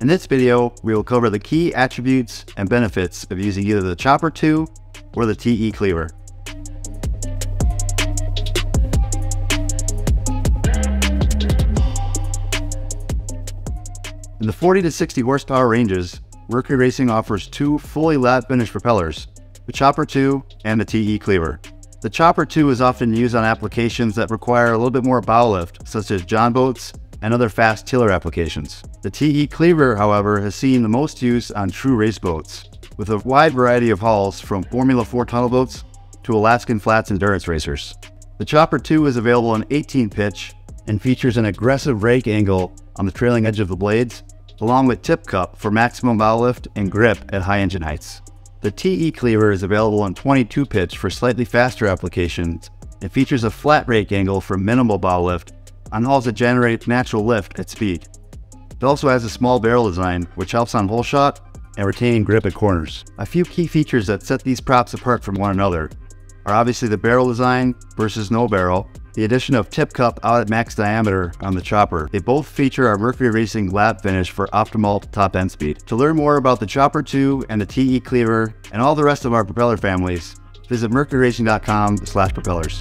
In this video, we will cover the key attributes and benefits of using either the Chopper 2 or the TE Cleaver. In the 40 to 60 horsepower ranges, Mercury Racing offers two fully lap finished propellers, the Chopper 2 and the TE Cleaver. The Chopper 2 is often used on applications that require a little bit more bow lift, such as John boats and other fast tiller applications. The TE Cleaver, however, has seen the most use on true race boats, with a wide variety of hulls from Formula 4 tunnel boats to Alaskan Flats endurance racers. The Chopper 2 is available in 18 pitch and features an aggressive rake angle on the trailing edge of the blades, along with tip cup for maximum bow lift and grip at high engine heights. The TE Cleaver is available in 22 pitch for slightly faster applications and features a flat rake angle for minimal bow lift on hulls that generate natural lift at speed. It also has a small barrel design which helps on hole shot and retaining grip at corners. A few key features that set these props apart from one another are obviously the barrel design versus no barrel, the addition of tip cup out at max diameter on the chopper. They both feature our Mercury Racing lap finish for optimal top end speed. To learn more about the Chopper 2 and the TE Cleaver and all the rest of our propeller families, visit mercuryracing.com slash propellers.